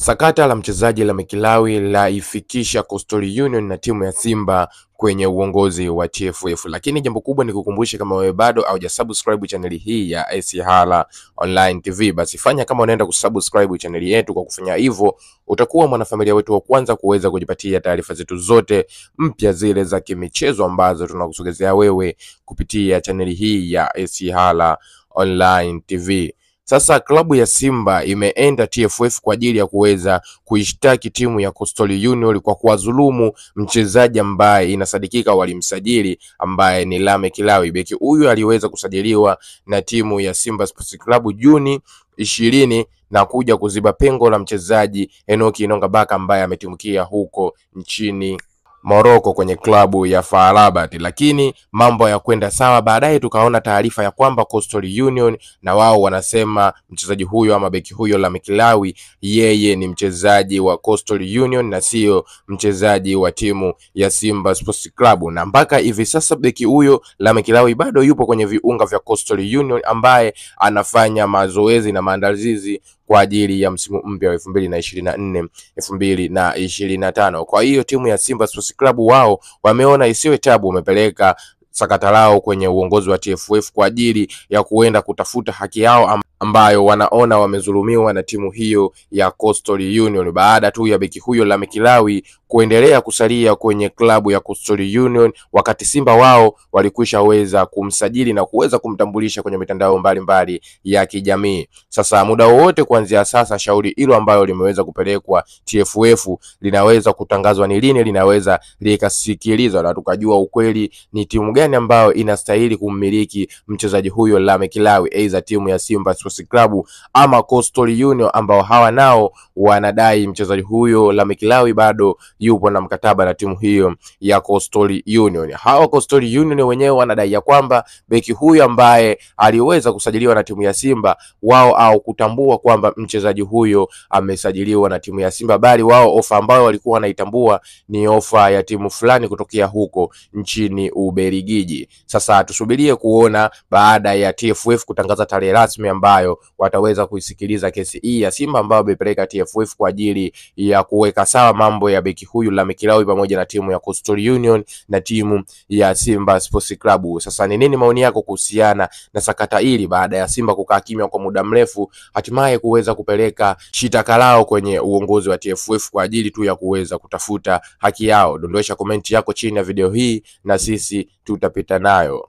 Sakata la mchezaji la Mekilawi laifikisha Coastal Union na timu ya Simba kwenye uongozi wa TFF, lakini jambo kubwa ni kukumbusha, kama wewe bado haujasubscribe chaneli hii ya AC Hala Online TV, basi fanya kama unaenda kusubscribe chaneli yetu. Kwa kufanya hivyo, utakuwa mwanafamilia wetu wa kwanza kuweza kujipatia taarifa zetu zote mpya zile za kimichezo ambazo tunakusogezea wewe kupitia chaneli hii ya AC Hala Online TV. Sasa klabu ya Simba imeenda TFF kwa ajili ya kuweza kuishtaki timu ya Coastal Union kwa kuwadhulumu mchezaji ambaye inasadikika walimsajili ambaye ni Lame Kilawi. Beki huyu aliweza kusajiliwa na timu ya Simba Sports Club Juni ishirini na kuja kuziba pengo la mchezaji Enoki Inonga Baka ambaye ametumkia huko nchini Morocco kwenye klabu ya FAR Rabat, lakini mambo ya kwenda sawa. Baadaye tukaona taarifa ya kwamba Coastal Union na wao wanasema mchezaji huyo ama beki huyo la Mikilawi, yeye ni mchezaji wa Coastal Union na sio mchezaji wa timu ya Simba Sports Club, na mpaka hivi sasa beki huyo la Mikilawi bado yupo kwenye viunga vya Coastal Union ambaye anafanya mazoezi na maandalizi kwa ajili ya msimu mpya wa elfu mbili na ishirini na nne elfu mbili na ishirini na tano. Kwa hiyo timu ya Simba Sports Club wao wameona isiwe tabu, wamepeleka sakata lao kwenye uongozi wa TFF kwa ajili ya kuenda kutafuta haki yao ambayo wanaona wamezulumiwa na timu hiyo ya Coastal Union baada tu ya beki huyo la Mikilawi kuendelea kusalia kwenye klabu ya Coastal Union, wakati Simba wao walikwisha weza kumsajili na kuweza kumtambulisha kwenye mitandao mbalimbali mbali ya kijamii. Sasa muda wowote kuanzia sasa, shauri hilo ambalo limeweza kupelekwa TFF linaweza kutangazwa ni lini linaweza likasikilizwa na tukajua ukweli ni timu gani ambayo inastahili kummiliki mchezaji huyo la Mikilawi, aidha timu ya Simba Sports Club ama Coastal Union ambao hawa nao wanadai mchezaji huyo la Mikilawi bado yupo na mkataba na timu hiyo ya Coastal Union. Hawa Coastal Union wenyewe wanadai ya kwamba beki huyo ambaye aliweza kusajiliwa na timu ya Simba wao au kutambua kwamba mchezaji huyo amesajiliwa na timu ya Simba, bali wao ofa ambayo walikuwa wanaitambua ni ofa ya timu fulani kutokea huko nchini Ubelgiji. Sasa tusubirie kuona baada ya TFF kutangaza tarehe rasmi ambayo wataweza kuisikiliza kesi hii ya Simba ambayo wamepeleka TFF kwa ajili ya kuweka sawa mambo ya beki huyu la Mikilawi pamoja na timu ya Coastal Union na timu ya Simba Sports Club. Sasa ni nini maoni yako kuhusiana na sakata hili baada ya Simba kukaa kimya kwa muda mrefu, hatimaye kuweza kupeleka shitaka lao kwenye uongozi wa TFF kwa ajili tu ya kuweza kutafuta haki yao? Dondosha komenti yako chini ya video hii na sisi tutapita nayo.